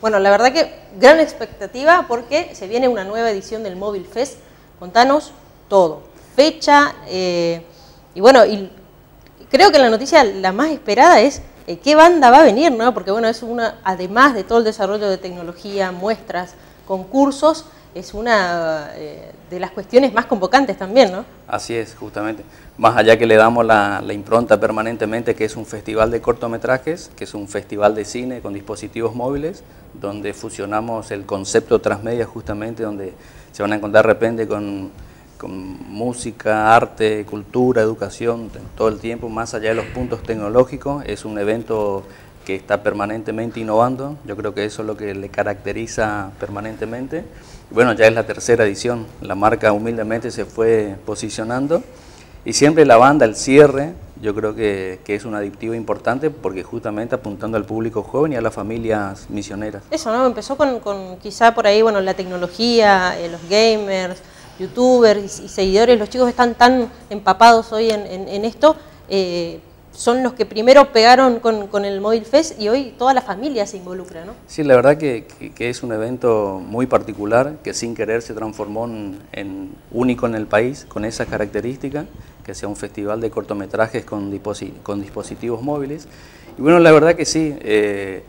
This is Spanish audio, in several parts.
Bueno, la verdad que gran expectativa porque se viene una nueva edición del Mobile Fest. Contanos todo, fecha, eh, y bueno, y creo que la noticia la más esperada es eh, qué banda va a venir, ¿no? Porque bueno, es una, además de todo el desarrollo de tecnología, muestras, concursos, es una eh, de las cuestiones más convocantes también, ¿no? Así es, justamente. Más allá que le damos la, impronta permanentemente, que es un festival de cortometrajes, que es un festival de cine con dispositivos móviles, donde fusionamos el concepto transmedia justamente, donde se van a encontrar de repente con, con música, arte, cultura, educación, todo el tiempo, más allá de los puntos tecnológicos. Es un evento que está permanentemente innovando, yo creo que eso es lo que le caracteriza permanentemente. Bueno, ya es la tercera edición, la marca humildemente se fue posicionando y siempre la banda, el cierre, yo creo que, es un adictivo importante porque justamente apuntando al público joven y a las familias misioneras. Eso, ¿no? Empezó con, quizá por ahí, bueno, la tecnología, eh, los gamers, youtubers y, seguidores, los chicos están tan empapados hoy en, esto, eh, son los que primero pegaron con, el Mobile Fest y hoy toda la familia se involucra, ¿no? Sí, la verdad que, es un evento muy particular que sin querer se transformó en, único en el país con esa característica, que sea un festival de cortometrajes con, dispositivos móviles. Y bueno, la verdad que sí, eh,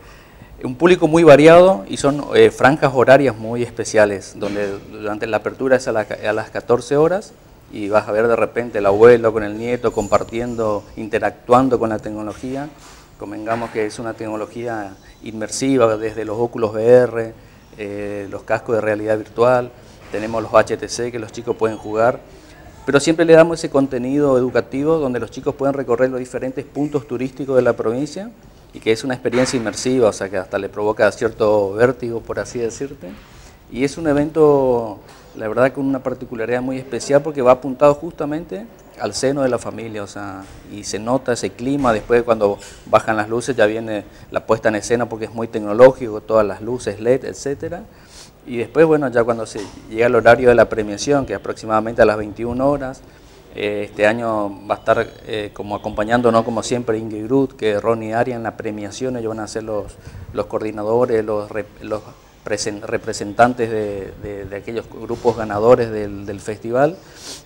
un público muy variado y son eh, franjas horarias muy especiales, donde durante la apertura es a, a las 14 horas y vas a ver de repente el abuelo con el nieto compartiendo, interactuando con la tecnología. Convengamos que es una tecnología inmersiva desde los óculos VR, eh, los cascos de realidad virtual, tenemos los HTC que los chicos pueden jugar, pero siempre le damos ese contenido educativo donde los chicos pueden recorrer los diferentes puntos turísticos de la provincia y que es una experiencia inmersiva, o sea que hasta le provoca cierto vértigo, por así decirte. Y es un evento la verdad con una particularidad muy especial porque va apuntado justamente al seno de la familia, o sea, y se nota ese clima, después cuando bajan las luces ya viene la puesta en escena porque es muy tecnológico, todas las luces LED, etcétera. Y después, bueno, ya cuando se llega el horario de la premiación, que es aproximadamente a las 21 horas, eh, este año va a estar eh, como acompañándonos, como siempre, Ingrid Groot, que Ronnie Aria en la premiación, ellos van a ser los, los coordinadores, los, los representantes de, aquellos grupos ganadores del, festival.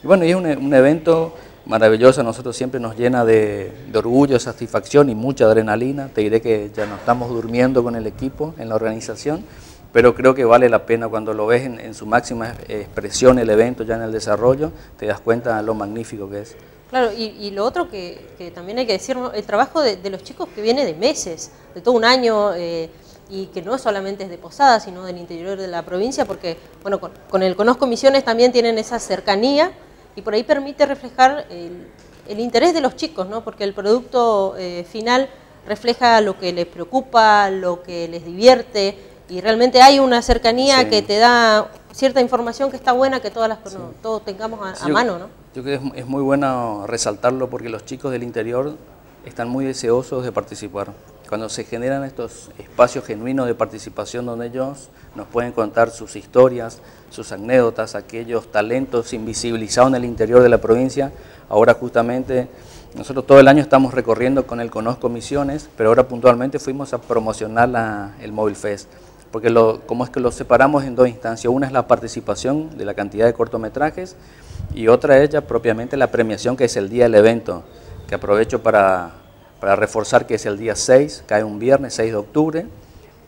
Y bueno, y es un, evento maravilloso, a nosotros siempre nos llena de, orgullo, satisfacción y mucha adrenalina. Te diré que ya no estamos durmiendo con el equipo en la organización, pero creo que vale la pena cuando lo ves en, su máxima expresión el evento ya en el desarrollo, te das cuenta de lo magnífico que es. Claro, y, lo otro que, también hay que decir, el trabajo de, los chicos que viene de meses, de todo un año. Eh, y que no solamente es de Posada, sino del interior de la provincia, porque bueno, con, el Conozco Misiones también tienen esa cercanía y por ahí permite reflejar el, interés de los chicos, ¿no? porque el producto eh, final refleja lo que les preocupa, lo que les divierte y realmente hay una cercanía que te da cierta información que está buena que todas las todos tengamos a, mano. ¿no? Yo creo que es, es muy bueno resaltarlo porque los chicos del interior están muy deseosos de participar cuando se generan estos espacios genuinos de participación donde ellos nos pueden contar sus historias, sus anécdotas, aquellos talentos invisibilizados en el interior de la provincia, ahora justamente nosotros todo el año estamos recorriendo con el Conozco Misiones, pero ahora puntualmente fuimos a promocionar el Mobile Fest, porque lo, como es que lo separamos en dos instancias, una es la participación de la cantidad de cortometrajes y otra es ya propiamente la premiación que es el día del evento, que aprovecho para para reforzar que es el día 6, cae un viernes 6 de octubre,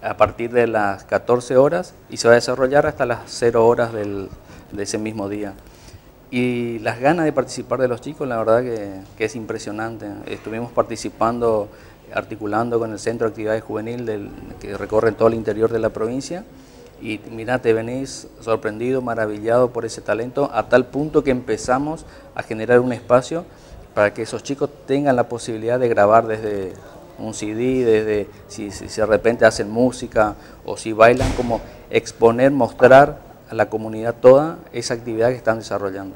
a partir de las 14 horas y se va a desarrollar hasta las 0 horas de ese mismo día. Y las ganas de participar de los chicos, la verdad que, es impresionante. Estuvimos participando, articulando con el Centro de Actividades Juvenil del, que recorre todo el interior de la provincia. Y mira, te venís sorprendido, maravillado por ese talento, a tal punto que empezamos a generar un espacio para que esos chicos tengan la posibilidad de grabar desde un CD, desde si, de repente hacen música o si bailan, como exponer, mostrar a la comunidad toda esa actividad que están desarrollando.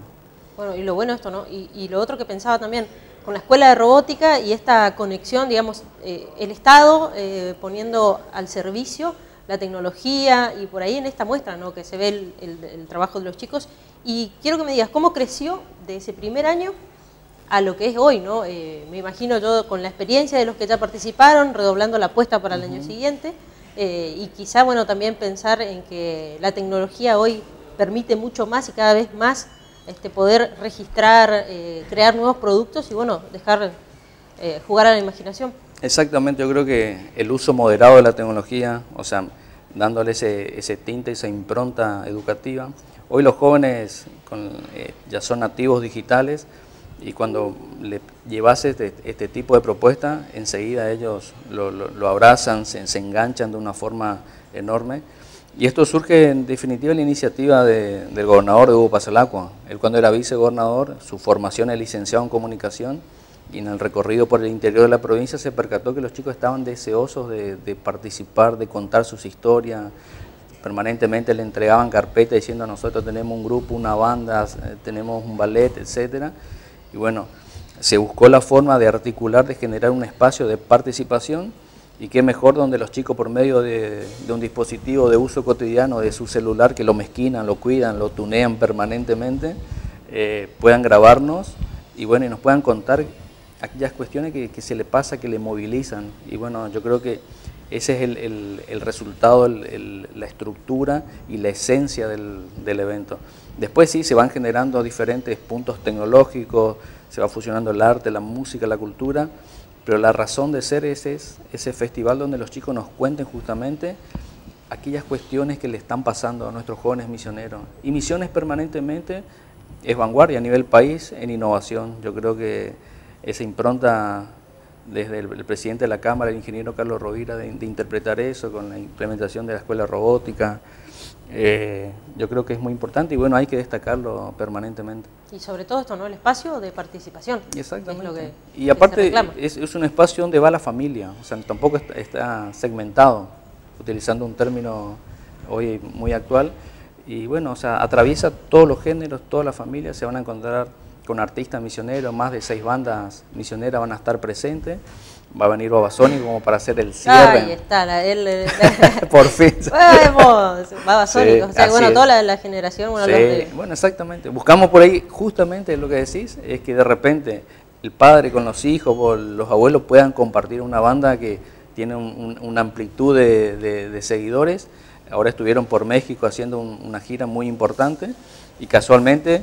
Bueno, y lo bueno esto, ¿no? Y, lo otro que pensaba también, con la escuela de robótica y esta conexión, digamos, eh, el Estado eh, poniendo al servicio la tecnología y por ahí en esta muestra, ¿no? Que se ve el, el trabajo de los chicos. Y quiero que me digas, ¿cómo creció de ese primer año a lo que es hoy, ¿no? Eh, me imagino yo con la experiencia de los que ya participaron, redoblando la apuesta para el año siguiente, eh, y quizá, bueno, también pensar en que la tecnología hoy permite mucho más y cada vez más este, poder registrar, eh, crear nuevos productos y, bueno, dejar jugar a la imaginación. Exactamente, yo creo que el uso moderado de la tecnología, o sea, dándole ese, ese tinte, esa impronta educativa. Hoy los jóvenes ya son nativos digitales, y cuando le llevas este, este, tipo de propuesta, enseguida ellos lo, abrazan, se, enganchan de una forma enorme. Y esto surge en definitiva en la iniciativa del gobernador de Hugo Pasalacua. Él cuando era vicegobernador, su formación es licenciado en comunicación y en el recorrido por el interior de la provincia se percató que los chicos estaban deseosos de, de participar, de contar sus historias, permanentemente le entregaban carpeta diciendo nosotros tenemos un grupo, una banda, eh, tenemos un ballet, etcétera y bueno, se buscó la forma de articular, de generar un espacio de participación y qué mejor donde los chicos por medio de, un dispositivo de uso cotidiano de su celular que lo mezquinan, lo cuidan, lo tunean permanentemente, eh, puedan grabarnos y bueno, y nos puedan contar aquellas cuestiones que, se le pasa, que le movilizan. Y bueno, yo creo que ese es el, resultado, la estructura y la esencia del, del evento. Después sí, se van generando diferentes puntos tecnológicos, se va fusionando el arte, la música, la cultura, pero la razón de ser es ese festival donde los chicos nos cuenten justamente aquellas cuestiones que le están pasando a nuestros jóvenes misioneros. Y Misiones permanentemente es vanguardia a nivel país en innovación. Yo creo que esa impronta desde el, presidente de la Cámara, el ingeniero Carlos Rovira, de interpretar eso con la implementación de la escuela robótica, eh, yo creo que es muy importante y bueno, hay que destacarlo permanentemente. Y sobre todo esto, ¿no? El espacio de participación. Exactamente. y aparte es, un espacio donde va la familia, o sea, tampoco está, segmentado, utilizando un término hoy muy actual. Y bueno, o sea, atraviesa todos los géneros, todas las familias se van a encontrar con artistas misioneros, más de seis bandas misioneras van a estar presentes va a venir Babasónico como para hacer el cierre. Ahí está, la, él, por fin. Vamos, Babasónico, o sea, bueno, toda la, generación. Bueno, bueno, exactamente. Buscamos por ahí justamente lo que decís, es que de repente el padre con los hijos o los abuelos puedan compartir una banda que tiene una amplitud de, seguidores. Ahora estuvieron por México haciendo una gira muy importante y casualmente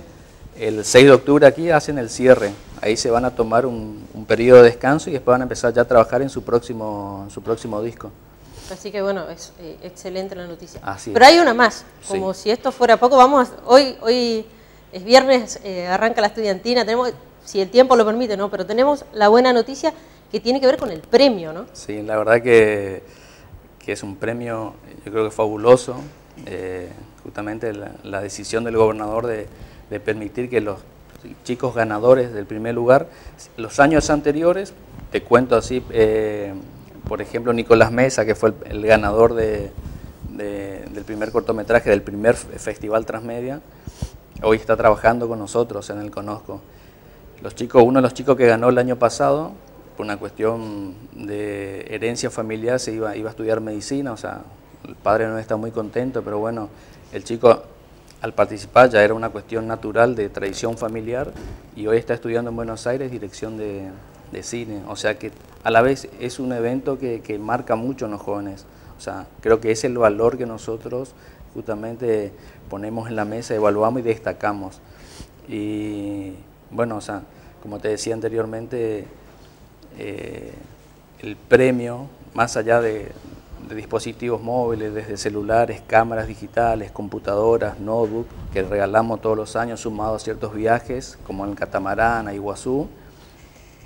el 6 de octubre aquí hacen el cierre ahí se van a tomar un, periodo de descanso y después van a empezar ya a trabajar en su próximo, su próximo disco. Así que bueno, es eh, excelente la noticia. Pero hay una más, como si esto fuera poco, vamos, hoy, hoy es viernes, eh, arranca la estudiantina, tenemos, si el tiempo lo permite, ¿no? Pero tenemos la buena noticia que tiene que ver con el premio, ¿no? Sí, la verdad que, es un premio, yo creo que fabuloso, eh, justamente la, decisión del gobernador de, de permitir que los chicos ganadores del primer lugar. Los años anteriores, te cuento así, eh, por ejemplo, Nicolás Mesa, que fue el, ganador de, del primer cortometraje del primer festival Transmedia, hoy está trabajando con nosotros en el Conozco. Los chicos, uno de los chicos que ganó el año pasado, por una cuestión de herencia familiar, se iba, iba a estudiar medicina, o sea, el padre no está muy contento, pero bueno, el chico al participar ya era una cuestión natural de tradición familiar y hoy está estudiando en Buenos Aires dirección de, cine. O sea que a la vez es un evento que, marca mucho en los jóvenes. O sea, creo que es el valor que nosotros justamente ponemos en la mesa, evaluamos y destacamos. Y bueno, o sea, como te decía anteriormente, eh, el premio, más allá de, dispositivos móviles, desde celulares, cámaras digitales, computadoras, notebook, que regalamos todos los años sumado a ciertos viajes, como en Catamarán, a Iguazú.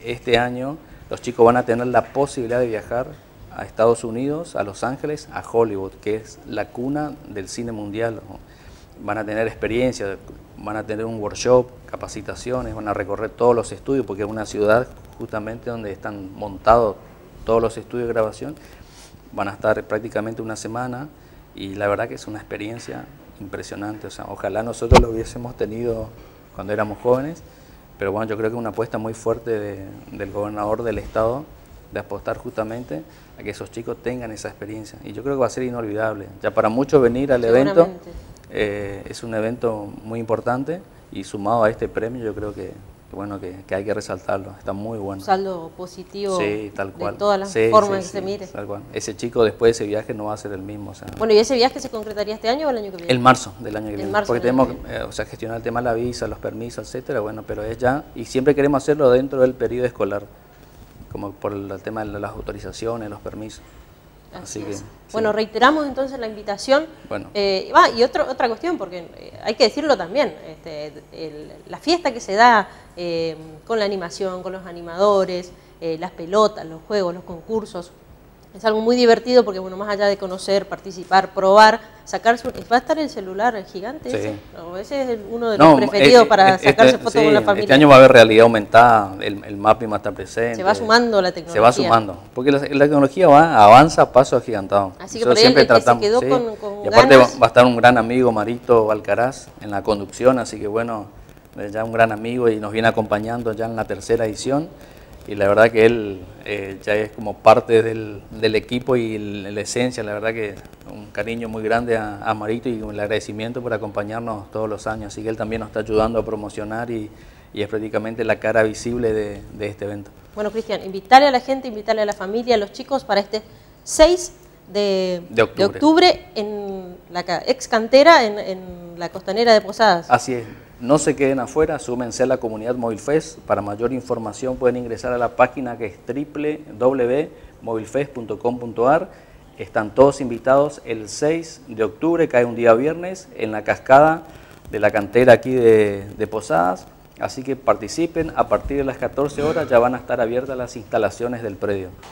Este año los chicos van a tener la posibilidad de viajar a Estados Unidos, a Los Ángeles, a Hollywood, que es la cuna del cine mundial. Van a tener experiencia, van a tener un workshop, capacitaciones, van a recorrer todos los estudios, porque es una ciudad justamente donde están montados todos los estudios de grabación van a estar prácticamente una semana y la verdad que es una experiencia impresionante. O sea, ojalá nosotros lo hubiésemos tenido cuando éramos jóvenes, pero bueno, yo creo que una apuesta muy fuerte del gobernador del estado de apostar justamente a que esos chicos tengan esa experiencia. Y yo creo que va a ser inolvidable. Ya para muchos venir al evento eh, es un evento muy importante y sumado a este premio yo creo que bueno, que, hay que resaltarlo, está muy bueno. Un saldo positivo sí, tal cual. de todas las formas que se mire. Tal cual. Ese chico después de ese viaje no va a ser el mismo. bueno, ¿y ese viaje se concretaría este año o el año que viene? El marzo del año que viene. Porque tenemos que eh, o sea, gestionar el tema de la visa, los permisos, etcétera, bueno, pero es ya, y siempre queremos hacerlo dentro del periodo escolar, como por el tema de las autorizaciones, los permisos. Así, que, Bueno, reiteramos entonces la invitación. Bueno. Eh, y otro, otra cuestión, porque eh, hay que decirlo también, este, la fiesta que se da eh, con la animación, con los animadores, las pelotas, los juegos, los concursos, es algo muy divertido porque, bueno, más allá de conocer, participar, probar, sacar su... ¿Va a estar el celular gigante ese? ese es uno de los preferidos para sacarse fotos con la familia. Este año va a haber realidad aumentada, el, el mapping va a estar presente. Se va sumando la tecnología. Se va sumando, porque la, tecnología va, avanza a paso agigantado. Así que por siempre tratamos, se quedó con, con, Y aparte va a estar un gran amigo, Marito Alcaraz, en la conducción, así que bueno, ya un gran amigo y nos viene acompañando ya en la tercera edición y la verdad que él eh, ya es como parte del, del, equipo y la esencia, la verdad que un cariño muy grande a, Marito y el agradecimiento por acompañarnos todos los años, así que él también nos está ayudando a promocionar y, y es prácticamente la cara visible de, de, este evento. Bueno, Cristian, invitarle a la gente, invitarle a la familia, a los chicos para este 6 de, de, octubre. en la ex cantera en, en la costanera de Posadas. Así es. No se queden afuera, súmense a la comunidad Movilfest. Para mayor información pueden ingresar a la página que es www.movilfest.com.ar. Están todos invitados el 6 de octubre, cae un día viernes, en la cascada de la cantera aquí de, de Posadas. Así que participen, a partir de las 14 horas ya van a estar abiertas las instalaciones del predio.